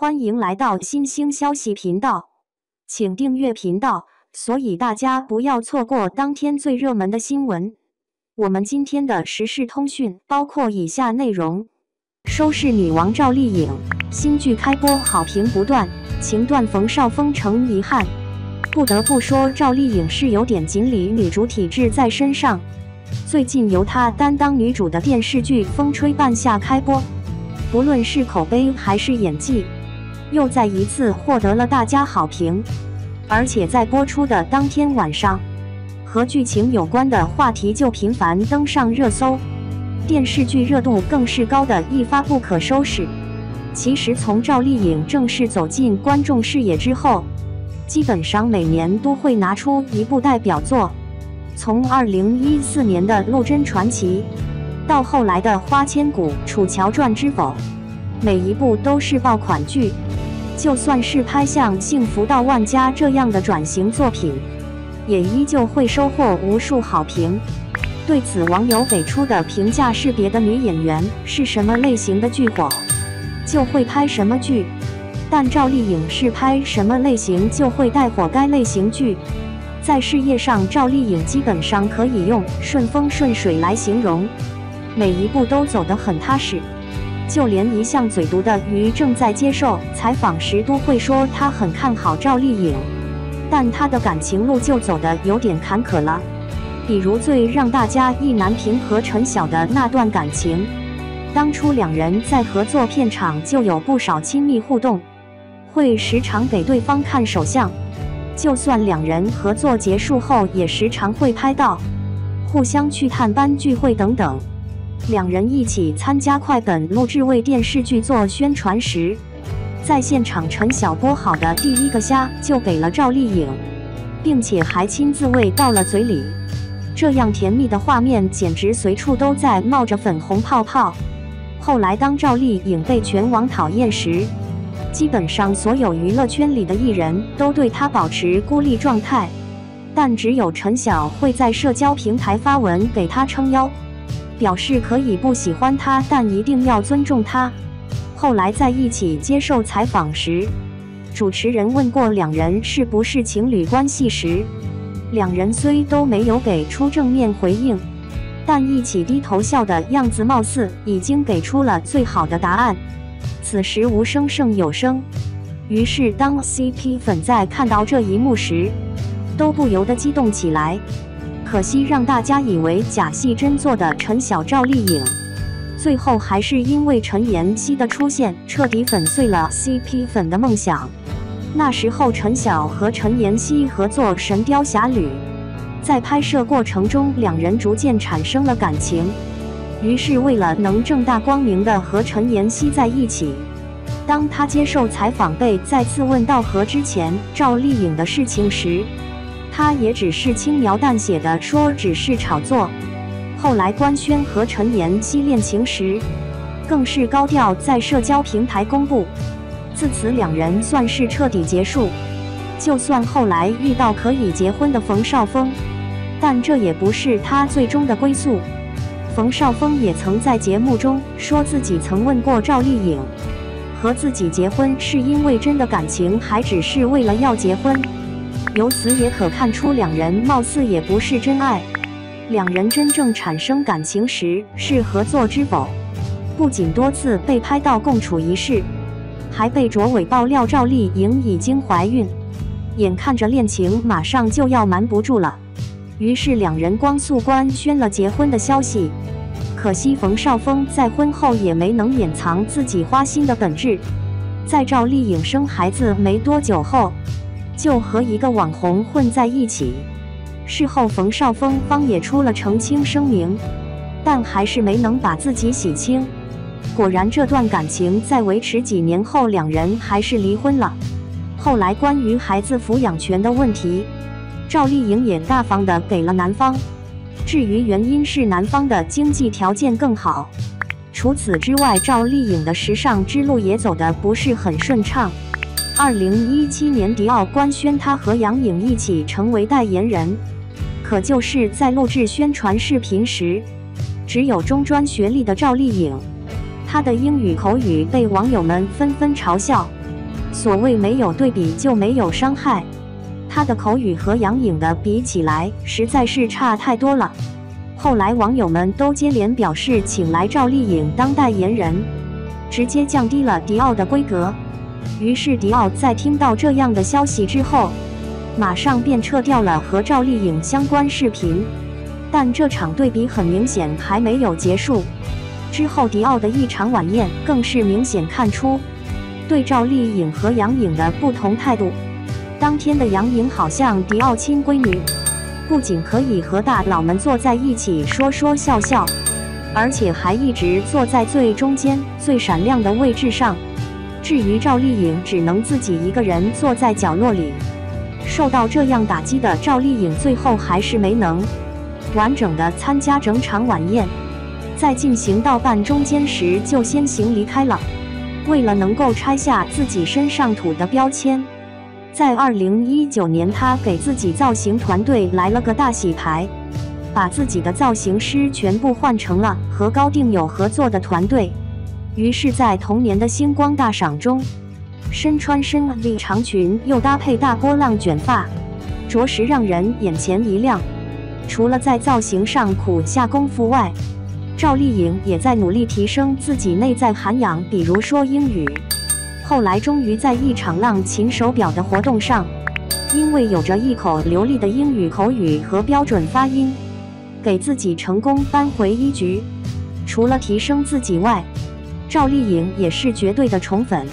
欢迎来到新兴消息频道，请订阅频道，所以大家不要错过当天最热门的新闻。我们今天的时事通讯包括以下内容：收视女王赵丽颖新剧开播，好评不断，情断冯绍峰成遗憾。不得不说，赵丽颖是有点锦鲤女主体质在身上。最近由她担当女主的电视剧《风吹半夏》开播，不论是口碑还是演技。又再一次获得了大家好评，而且在播出的当天晚上，和剧情有关的话题就频繁登上热搜，电视剧热度更是高的一发不可收拾。其实从赵丽颖正式走进观众视野之后，基本上每年都会拿出一部代表作，从2014年的《陆贞传奇》，到后来的《花千骨》《楚乔传之否》，每一部都是爆款剧。就算是拍像《幸福到万家》这样的转型作品，也依旧会收获无数好评。对此，网友给出的评价是：别的女演员是什么类型的剧火，就会拍什么剧；但赵丽颖是拍什么类型就会带火该类型剧。在事业上，赵丽颖基本上可以用顺风顺水来形容，每一步都走得很踏实。就连一向嘴毒的于正在接受采访时都会说他很看好赵丽颖，但他的感情路就走得有点坎坷了。比如最让大家意难平和陈晓的那段感情，当初两人在合作片场就有不少亲密互动，会时常给对方看手相，就算两人合作结束后也时常会拍到，互相去探班聚会等等。两人一起参加快本录制为电视剧做宣传时，在现场陈晓剥好的第一个虾就给了赵丽颖，并且还亲自喂到了嘴里。这样甜蜜的画面简直随处都在冒着粉红泡泡。后来当赵丽颖被全网讨厌时，基本上所有娱乐圈里的艺人都对她保持孤立状态，但只有陈晓会在社交平台发文给她撑腰。表示可以不喜欢他，但一定要尊重他。后来在一起接受采访时，主持人问过两人是不是情侣关系时，两人虽都没有给出正面回应，但一起低头笑的样子，貌似已经给出了最好的答案。此时无声胜有声，于是当 CP 粉在看到这一幕时，都不由得激动起来。可惜让大家以为假戏真做的陈晓赵丽颖，最后还是因为陈妍希的出现，彻底粉碎了 CP 粉的梦想。那时候陈晓和陈妍希合作《神雕侠侣》，在拍摄过程中，两人逐渐产生了感情。于是为了能正大光明的和陈妍希在一起，当他接受采访被再次问到和之前赵丽颖的事情时，他也只是轻描淡写的说只是炒作。后来官宣和陈妍希恋情时，更是高调在社交平台公布。自此两人算是彻底结束。就算后来遇到可以结婚的冯绍峰，但这也不是他最终的归宿。冯绍峰也曾在节目中说自己曾问过赵丽颖，和自己结婚是因为真的感情，还只是为了要结婚。由此也可看出，两人貌似也不是真爱。两人真正产生感情时是合作之否？不仅多次被拍到共处一室，还被卓伟爆料赵丽颖已经怀孕，眼看着恋情马上就要瞒不住了，于是两人光速官宣了结婚的消息。可惜冯绍峰在婚后也没能掩藏自己花心的本质，在赵丽颖生孩子没多久后。就和一个网红混在一起。事后，冯绍峰方也出了澄清声明，但还是没能把自己洗清。果然，这段感情在维持几年后，两人还是离婚了。后来，关于孩子抚养权的问题，赵丽颖也大方的给了男方。至于原因是男方的经济条件更好。除此之外，赵丽颖的时尚之路也走得不是很顺畅。二零一七年，迪奥官宣他和杨颖一起成为代言人，可就是在录制宣传视频时，只有中专学历的赵丽颖，她的英语口语被网友们纷纷嘲笑，所谓没有对比就没有伤害，她的口语和杨颖的比起来实在是差太多了。后来网友们都接连表示，请来赵丽颖当代言人，直接降低了迪奥的规格。于是迪奥在听到这样的消息之后，马上便撤掉了和赵丽颖相关视频。但这场对比很明显还没有结束，之后迪奥的一场晚宴更是明显看出对赵丽颖和杨颖的不同态度。当天的杨颖好像迪奥亲闺女。不仅可以和大佬们坐在一起说说笑笑，而且还一直坐在最中间、最闪亮的位置上。至于赵丽颖，只能自己一个人坐在角落里。受到这样打击的赵丽颖，最后还是没能完整的参加整场晚宴，在进行到半中间时就先行离开了。为了能够拆下自己身上土的标签。在二零一九年，他给自己造型团队来了个大洗牌，把自己的造型师全部换成了和高定有合作的团队。于是，在同年的星光大赏中，身穿深 V 长裙又搭配大波浪卷发，着实让人眼前一亮。除了在造型上苦下功夫外，赵丽颖也在努力提升自己内在涵养，比如说英语。后来终于在一场浪琴手表的活动上，因为有着一口流利的英语口语和标准发音，给自己成功扳回一局。除了提升自己外，赵丽颖也是绝对的宠粉。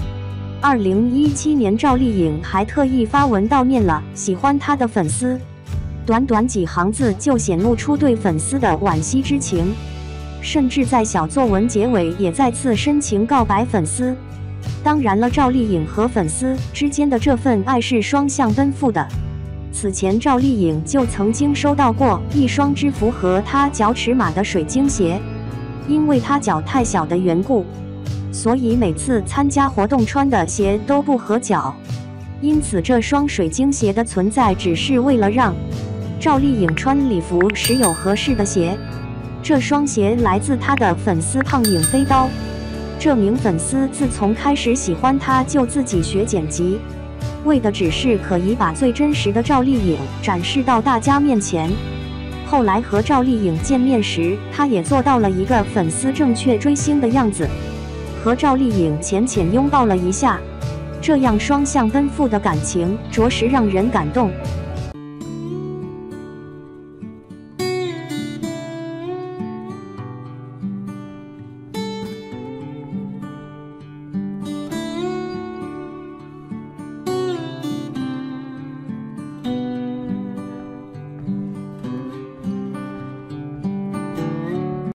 二零一七年，赵丽颖还特意发文悼念了喜欢她的粉丝，短短几行字就显露出对粉丝的惋惜之情，甚至在小作文结尾也再次深情告白粉丝。当然了，赵丽颖和粉丝之间的这份爱是双向奔赴的。此前，赵丽颖就曾经收到过一双只符合她脚尺码的水晶鞋，因为她脚太小的缘故，所以每次参加活动穿的鞋都不合脚。因此，这双水晶鞋的存在只是为了让赵丽颖穿礼服时有合适的鞋。这双鞋来自她的粉丝胖影飞刀。这名粉丝自从开始喜欢她，就自己学剪辑，为的只是可以把最真实的赵丽颖展示到大家面前。后来和赵丽颖见面时，他也做到了一个粉丝正确追星的样子，和赵丽颖浅浅拥抱了一下。这样双向奔赴的感情，着实让人感动。